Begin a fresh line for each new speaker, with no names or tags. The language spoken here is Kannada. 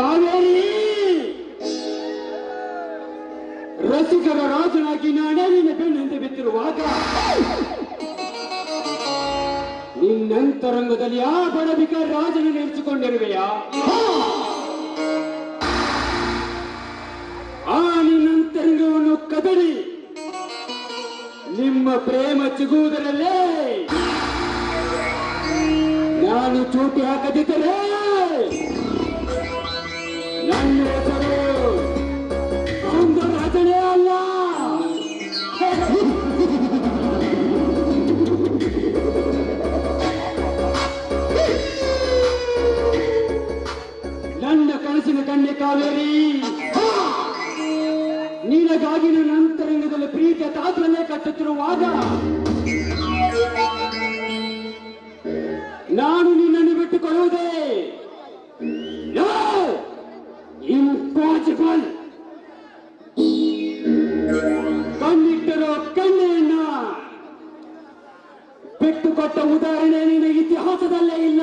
ಕಾವೇರಿ! ರಸಿಕರ ರಾಜನಾಗಿ ನಿನ್ನ ಬೆನ್ನಿಂದ ಬಿತ್ತಿರುವಾಗ ನಿನ್ನಂತರಂಗದಲ್ಲಿ ಆ ಬಡಬಿಕ ರಾಜನನ್ನು ಇರಿಸಿಕೊಂಡಿರುವೆಯಾ ಆ ನಿನ್ನಂತರಂಗವನ್ನು ಕದಡಿ! ನಿಮ್ಮ ಪ್ರೇಮ ಸಿಗುವುದರಲ್ಲೇ ನಾನು ಚೂಟಿ ಹಾಕದಿದ್ದರೆ ಕಾವೇರಿ. ನಿನಗಾಗಿ ನನ್ನ ಅಂತರಂಗದಲ್ಲಿ ಪ್ರೀತಿಯ ತಾತ್ರನೇ ಕಟ್ಟುತ್ತಿರುವಾಗ ನಾನು ನಿನ್ನನ್ನು ಬಿಟ್ಟುಕೊಳ್ಳುವುದೇ ಬಿಟ್ಟುಕೊಟ್ಟ ಉದಾಹರಣೆ ನೀನು ಇತಿಹಾಸದಲ್ಲೇ ಇಲ್ಲ